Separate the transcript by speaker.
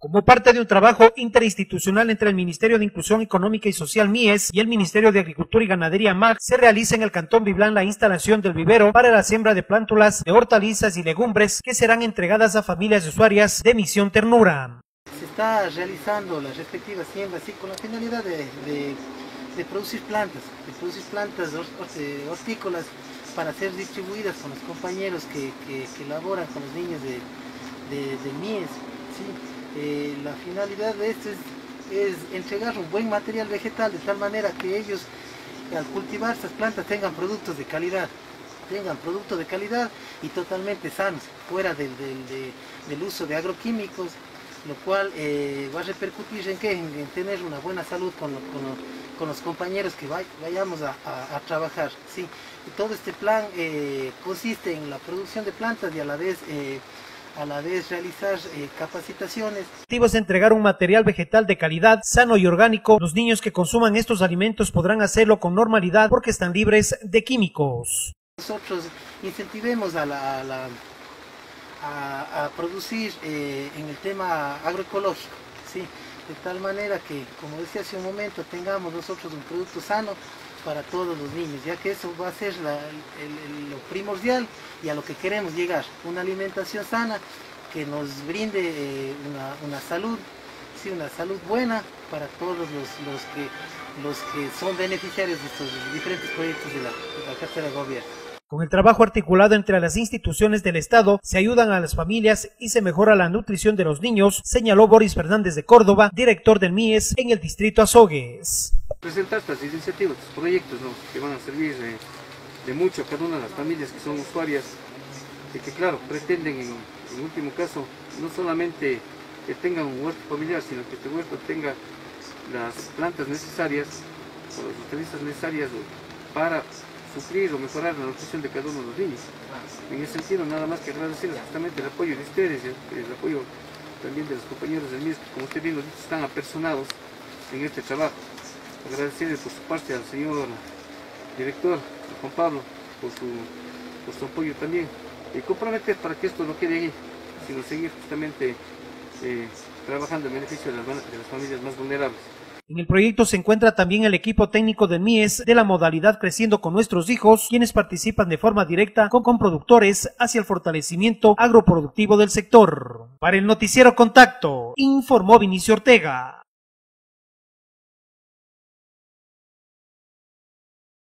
Speaker 1: Como parte de un trabajo interinstitucional entre el Ministerio de Inclusión Económica y Social MIES y el Ministerio de Agricultura y Ganadería MAG, se realiza en el Cantón Biblán la instalación del vivero para la siembra de plántulas de hortalizas y legumbres que serán entregadas a familias usuarias de Misión Ternura.
Speaker 2: Se está realizando las respectivas siembras con la finalidad de, producir plantas, de producir plantas hortícolas para ser distribuidas con los compañeros que, que, laboran con los niños de, de MIES. Eh, la finalidad de esto es, entregar un buen material vegetal de tal manera que ellos al cultivar estas plantas tengan productos de calidad tengan productos de calidad y totalmente sanos, fuera del, uso de agroquímicos, lo cual eh, va a repercutir en, que en, tener una buena salud con, los compañeros que vayamos a, trabajar. ¿sí? todo este plan eh, consiste en la producción de plantas y a la vez a la vez realizar eh, capacitaciones.
Speaker 1: El objetivo es entregar un material vegetal de calidad, sano y orgánico. Los niños que consuman estos alimentos podrán hacerlo con normalidad porque están libres de químicos.
Speaker 2: Nosotros incentivemos a, la, a, producir eh, en el tema agroecológico, ¿sí? de tal manera que, como decía hace un momento, tengamos nosotros un producto sano para todos los niños, ya que eso va a ser lo primordial y a lo que queremos llegar, una alimentación sana que nos brinde eh, una, salud, sí, una salud buena para todos los, que, los que son beneficiarios de estos diferentes proyectos de la, de la cartera de gobierno.
Speaker 1: Con el trabajo articulado entre las instituciones del Estado, se ayudan a las familias y se mejora la nutrición de los niños, señaló Boris Fernández de Córdoba, director del MIES en el distrito Azogues.
Speaker 3: Presentar estas iniciativas, estos proyectos que van a servir de, mucho a cada una de las familias que son usuarias y que claro, pretenden en, último caso no solamente que tengan un huerto familiar, sino que este huerto tenga las plantas necesarias o las utilizas necesarias para sufrir o mejorar la nutrición de cada uno de los niños. En ese sentido, nada más que agradecerles justamente el apoyo de ustedes, el, apoyo también de los compañeros del MIS, que como usted bien lo dicho, están apersonados en este trabajo. Agradecerles por su parte al señor director, Juan Pablo, por su, apoyo también. Y comprometer para que esto no quede ahí, sino seguir justamente eh, trabajando en beneficio de las, familias más vulnerables.
Speaker 1: En el proyecto se encuentra también el equipo técnico de MIES de la modalidad Creciendo con nuestros hijos, quienes participan de forma directa con, con productores hacia el fortalecimiento agroproductivo del sector. Para el noticiero Contacto, informó Vinicio Ortega.